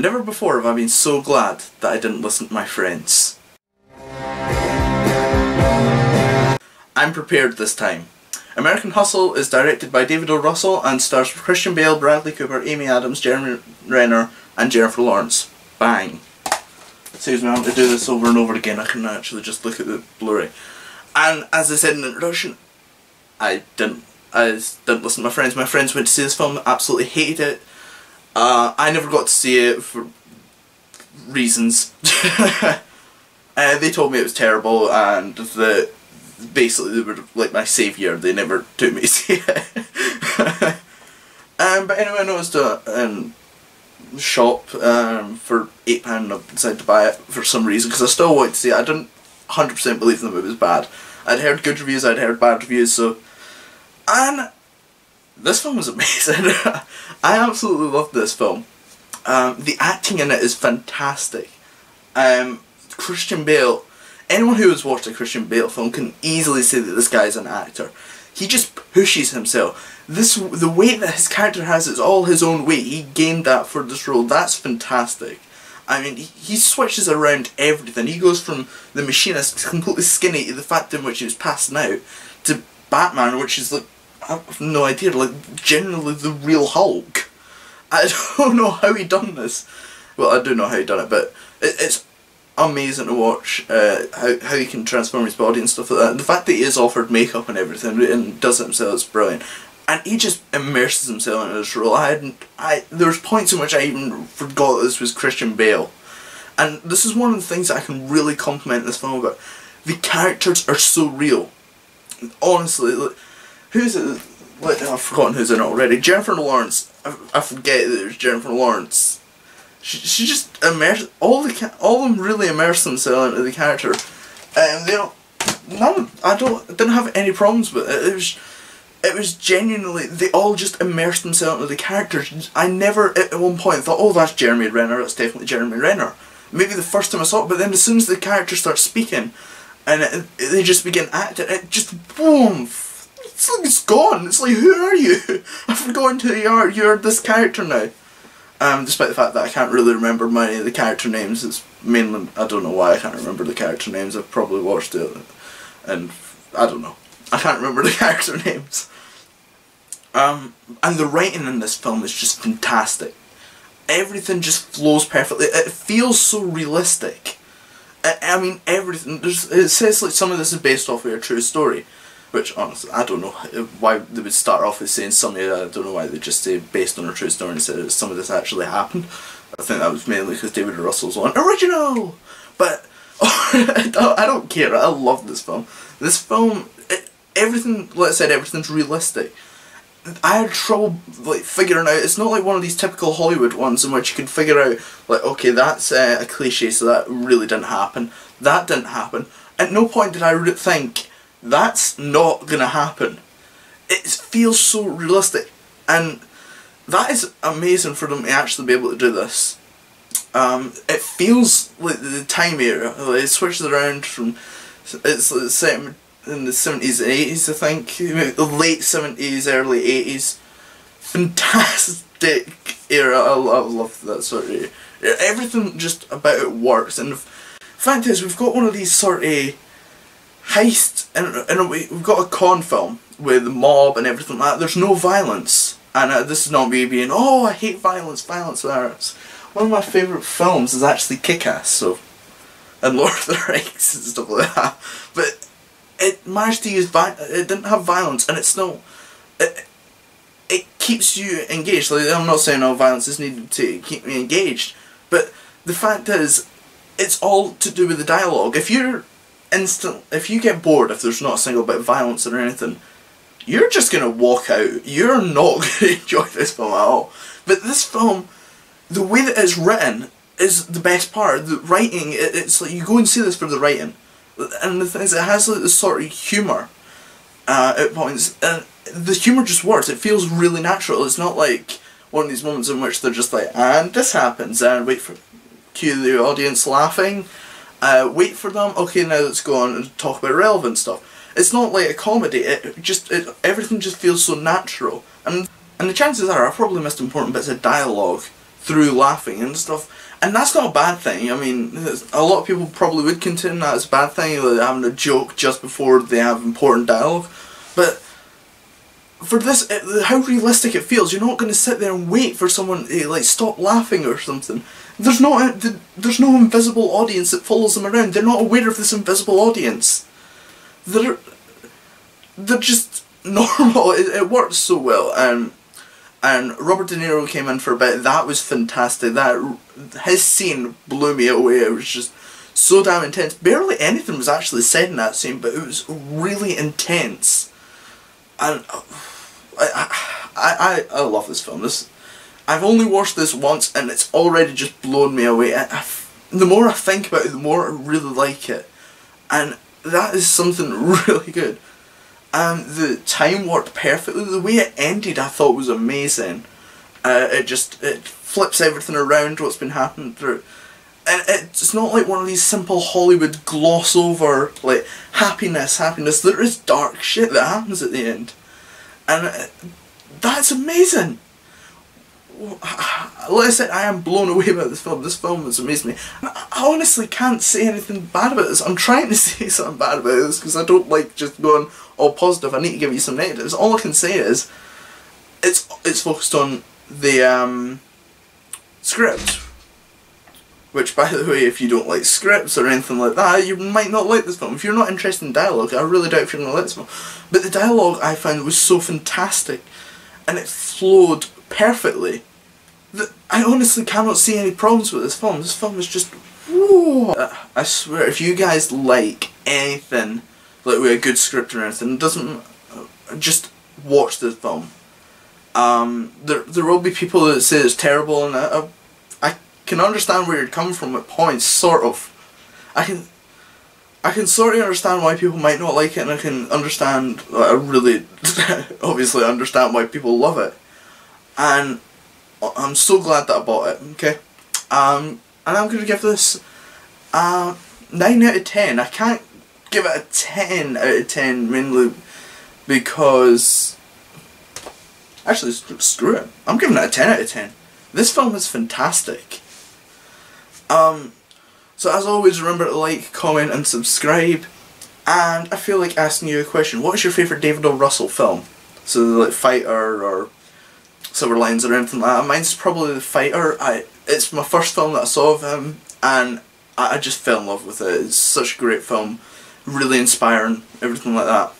Never before have I been so glad that I didn't listen to my friends. I'm prepared this time. American Hustle is directed by David O. Russell and stars Christian Bale, Bradley Cooper, Amy Adams, Jeremy Renner and Jennifer Lawrence. Bang. It saves me having to do this over and over again. I can actually just look at the Blu-ray. And as I said in the introduction, I didn't I didn't listen to my friends. My friends went to see this film, absolutely hated it. Uh, I never got to see it for reasons. uh, they told me it was terrible and that basically they were like my saviour. They never took me to see it. um, but anyway, I noticed a um, shop um, for £8 and I decided to buy it for some reason because I still wanted to see it. I didn't 100% believe them it was bad. I'd heard good reviews, I'd heard bad reviews, so... And this film was amazing. I absolutely love this film. Um, the acting in it is fantastic. Um, Christian Bale, anyone who has watched a Christian Bale film can easily say that this guy is an actor. He just pushes himself. This the weight that his character has is all his own weight. He gained that for this role. That's fantastic. I mean, he, he switches around everything. He goes from the machinist completely skinny to the fact in which he was passing out to Batman, which is like Have no idea, like generally the real Hulk. I don't know how he done this. Well, I do know how he done it, but it, it's amazing to watch uh, how, how he can transform his body and stuff like that. And the fact that he is offered makeup and everything and does it himself is brilliant. And he just immerses himself in this role. I hadn't, I there was points in which I even forgot this was Christian Bale. And this is one of the things that I can really compliment this film about. The characters are so real. Honestly, who's it? I've forgotten who's in it already. Jennifer Lawrence. I, I forget that there's Jennifer Lawrence. She, she just immersed all the all of them really immerse themselves into the character, and they don't. None. I don't. Didn't have any problems with it. It was. It was genuinely. They all just immersed themselves into the characters. I never at one point thought, "Oh, that's Jeremy Renner. That's definitely Jeremy Renner." Maybe the first time I saw it, but then as soon as the character starts speaking, and it, they just begin acting, it just boom it's gone. It's like, who are you? I've forgotten who you are. You're this character now. Um, despite the fact that I can't really remember many of the character names. It's mainly, I don't know why I can't remember the character names. I've probably watched it and I don't know. I can't remember the character names. Um, and the writing in this film is just fantastic. Everything just flows perfectly. It feels so realistic. I, I mean, everything. There's, it says like some of this is based off of a true story. Which, honestly, I don't know why they would start off with saying some of it. I don't know why they just say based on a true story instead of some of this actually happened. I think that was mainly because David Russell's on original! But, I don't care. I love this film. This film, it, everything, like I said, everything's realistic. I had trouble like figuring out. It's not like one of these typical Hollywood ones in which you can figure out like, okay, that's uh, a cliche, so that really didn't happen. That didn't happen. At no point did I think that's not gonna happen. It feels so realistic, and that is amazing for them to actually be able to do this. Um, it feels like the time era. Like it switches around from it's set in the seventies and eighties, I think, the late seventies, early eighties. Fantastic era. I love, love that sort of. Everything just about it works, and the fact is, we've got one of these sort of heist, and, and we've got a con film with mob and everything like that. There's no violence. And uh, this is not me being, oh, I hate violence, violence, violence. One of my favourite films is actually Kick-Ass, so, and Lord of the Rings and stuff like that. But it managed to use, it didn't have violence, and it's no, it, it keeps you engaged. Like, I'm not saying all violence is needed to keep me engaged, but the fact is, it's all to do with the dialogue. If you're instant if you get bored if there's not a single bit of violence or anything you're just gonna walk out. You're not gonna enjoy this film at all. But this film the way that it's written is the best part. The writing it, it's like you go and see this for the writing. And the thing is it has like this sort of humour uh, at points. And the humour just works. It feels really natural. It's not like one of these moments in which they're just like and this happens and wait for cue the audience laughing uh, wait for them, okay now let's go on and talk about relevant stuff. It's not like a comedy, it just, it, everything just feels so natural. And, and the chances are I probably missed important bits of dialogue through laughing and stuff. And that's not a bad thing. I mean, a lot of people probably would contend that as a bad thing, like having a joke just before they have important dialogue. But for this, how realistic it feels. You're not going to sit there and wait for someone to like stop laughing or something. There's no there's no invisible audience that follows them around. They're not aware of this invisible audience. They're they're just normal. It, it works so well. And and Robert De Niro came in for a bit. That was fantastic. That his scene blew me away. It was just so damn intense. Barely anything was actually said in that scene, but it was really intense. And I I I, I love this film. This I've only watched this once, and it's already just blown me away. I, I, the more I think about it, the more I really like it, and that is something really good and the time worked perfectly. The way it ended I thought was amazing. Uh, it just, it flips everything around what's been happening through. And it's not like one of these simple Hollywood gloss over, like, happiness, happiness. There is dark shit that happens at the end. And uh, that's amazing. Like I said, I am blown away by this film. This film has amazed me. I honestly can't say anything bad about this. I'm trying to say something bad about this because I don't like just going all positive. I need to give you some negatives. All I can say is, it's it's focused on the um, script. Which, by the way, if you don't like scripts or anything like that, you might not like this film. If you're not interested in dialogue, I really doubt if you're going to like this film. But the dialogue I found was so fantastic, and it flowed perfectly I honestly cannot see any problems with this film. This film is just, whoa. Uh, I swear, if you guys like anything, like with a good script or anything, doesn't, uh, just watch this film. Um, there, there will be people that say it's terrible, and I, I, I can understand where you're coming from at points, sort of. I can, I can sort of understand why people might not like it, and I can understand, I really, obviously I understand why people love it. And I'm so glad that I bought it, okay? Um, and I'm going to give this uh, 9 out of 10. I can't give it a 10 out of 10 mainly because... Actually, screw it. I'm giving it a 10 out of 10. This film is fantastic. Um, so as always, remember to like, comment and subscribe. And I feel like asking you a question. What is your favourite David O. Russell film? So like Fighter or Silver Linings or anything like that. Mine's probably The Fighter. I It's my first film that I saw of him and I, I just fell in love with it. It's such a great film. Really inspiring, everything like that.